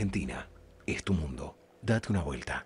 Argentina es tu mundo. Date una vuelta.